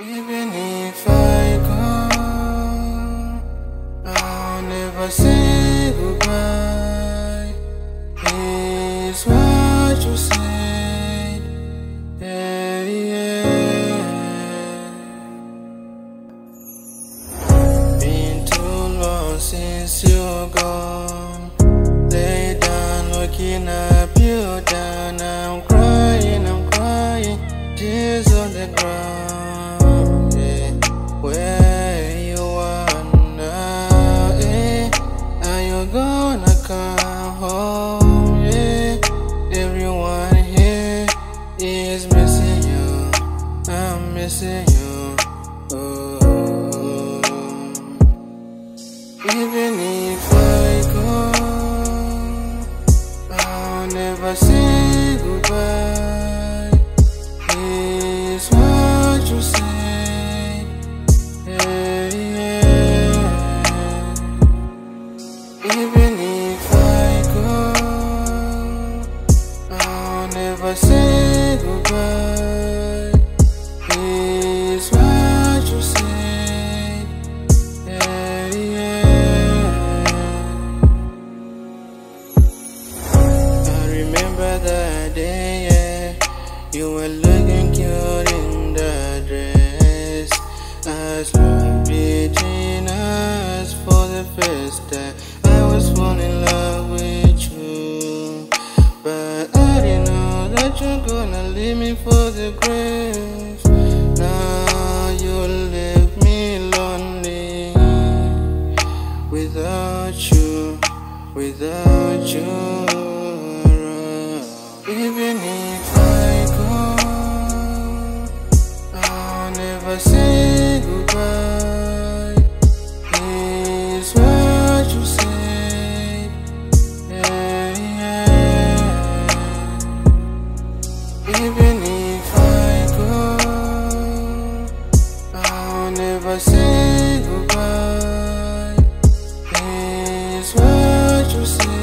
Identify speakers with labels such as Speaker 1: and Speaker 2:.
Speaker 1: Even if I go, I'll never say goodbye. Is what you said. Yeah, yeah. Been too long since you're gone. Lay down looking at. Missing you. Oh. Even if I go, I'll never say goodbye. Is what you say. Yeah, yeah. Even if I go, I'll never say goodbye. Is what you say. Yeah, yeah. I remember that day, yeah. You were looking cute in the dress. I stood between us for the first time. I was falling in love with you. But I didn't know that you're gonna leave me for the grave. You, without you around. Even if I go, I'll never say goodbye. Is what you say. Yeah, yeah. Even if I go, I'll never say What you just